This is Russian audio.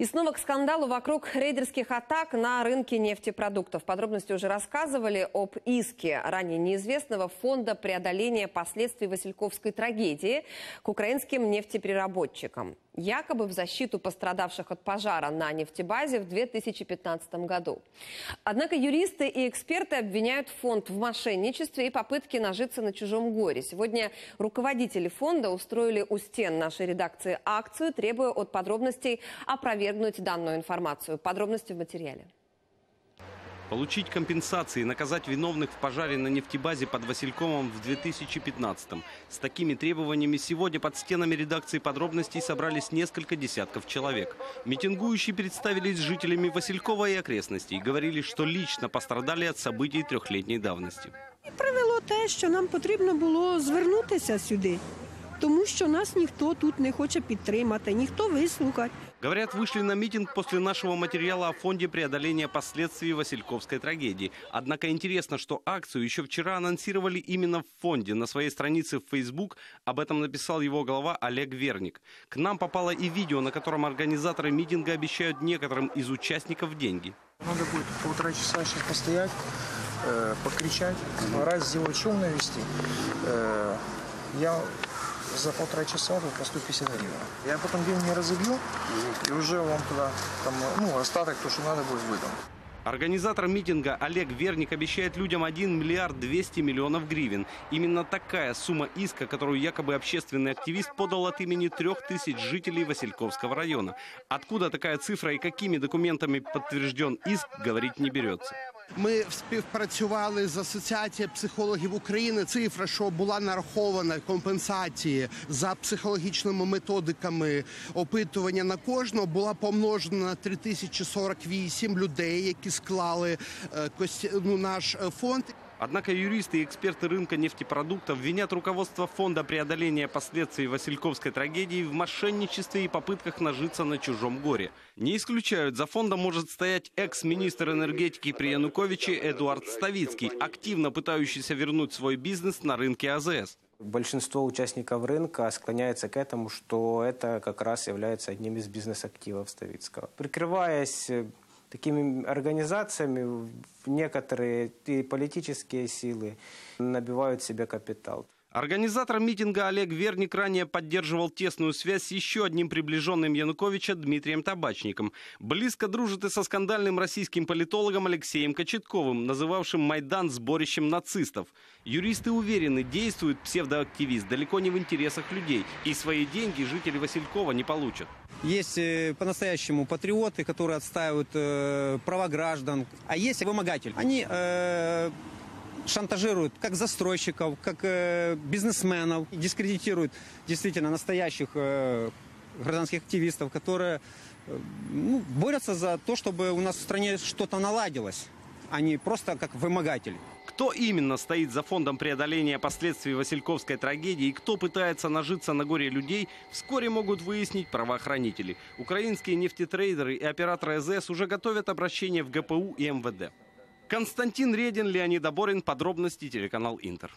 И снова к скандалу вокруг рейдерских атак на рынке нефтепродуктов. Подробности уже рассказывали об иске ранее неизвестного фонда преодоления последствий Васильковской трагедии к украинским нефтепереработчикам. Якобы в защиту пострадавших от пожара на нефтебазе в 2015 году. Однако юристы и эксперты обвиняют фонд в мошенничестве и попытке нажиться на чужом горе. Сегодня руководители фонда устроили у стен нашей редакции акцию, требуя от подробностей опровергнуть данную информацию. Подробности в материале. Получить компенсации и наказать виновных в пожаре на нефтебазе под Васильковым в 2015-м. С такими требованиями сегодня под стенами редакции подробностей собрались несколько десятков человек. Митингующие представились жителями Василькова и окрестностей. Говорили, что лично пострадали от событий трехлетней давности. Привело те, що нам потрібно було звернутися сюди, тому що нас ніхто тут не хоче підтримати, ніхто вислухати. Говорят, вышли на митинг после нашего материала о фонде преодоления последствий Васильковской трагедии. Однако интересно, что акцию еще вчера анонсировали именно в фонде. На своей странице в Facebook об этом написал его глава Олег Верник. К нам попало и видео, на котором организаторы митинга обещают некоторым из участников деньги. Надо будет полтора часа сейчас постоять, э, покричать, раз сделать шум навести. Э, я за полтора часа по 150 гривен. Я потом день не разобью и уже вам туда, там, ну, остаток, то, что надо будет, выдам. Организатор митинга Олег Верник обещает людям 1 миллиард 200 миллионов гривен. Именно такая сумма иска, которую якобы общественный активист подал от имени трех тысяч жителей Васильковского района. Откуда такая цифра и какими документами подтвержден иск, говорить не берется. Ми співпрацювали з Асоціацією психологів України. Цифра, що була нарахована компенсації за психологічними методиками опитування на кожного, була помножена на 3048 людей, які склали е, ну, наш е, фонд. Однако юристы и эксперты рынка нефтепродуктов винят руководство фонда преодоления последствий Васильковской трагедии в мошенничестве и попытках нажиться на чужом горе. Не исключают, за фондом может стоять экс-министр энергетики при Януковиче Эдуард Ставицкий, активно пытающийся вернуть свой бизнес на рынке АЗС. Большинство участников рынка склоняется к этому, что это как раз является одним из бизнес-активов Ставицкого. Прикрываясь такими организациями, некоторые и политические силы набивают себе капитал. Организатор митинга Олег Верник ранее поддерживал тесную связь с еще одним приближенным Януковича Дмитрием Табачником. Близко дружит и со скандальным российским политологом Алексеем Кочетковым, называвшим Майдан сборищем нацистов. Юристы уверены, действует псевдоактивист далеко не в интересах людей, и свои деньги жители Василькова не получат. Есть э, по-настоящему патриоты, которые отстаивают э, права граждан, а есть вымогатели. Они э, шантажируют как застройщиков, как э, бизнесменов, дискредитируют действительно настоящих э, гражданских активистов, которые э, ну, борются за то, чтобы у нас в стране что-то наладилось, а не просто как вымогатели. Кто именно стоит за фондом преодоления последствий Васильковской трагедии и кто пытается нажиться на горе людей, вскоре могут выяснить правоохранители. Украинские нефтетрейдеры и операторы АЗС уже готовят обращение в ГПУ и МВД. Константин Редин, Леонид Аборин. Подробности телеканал Интер.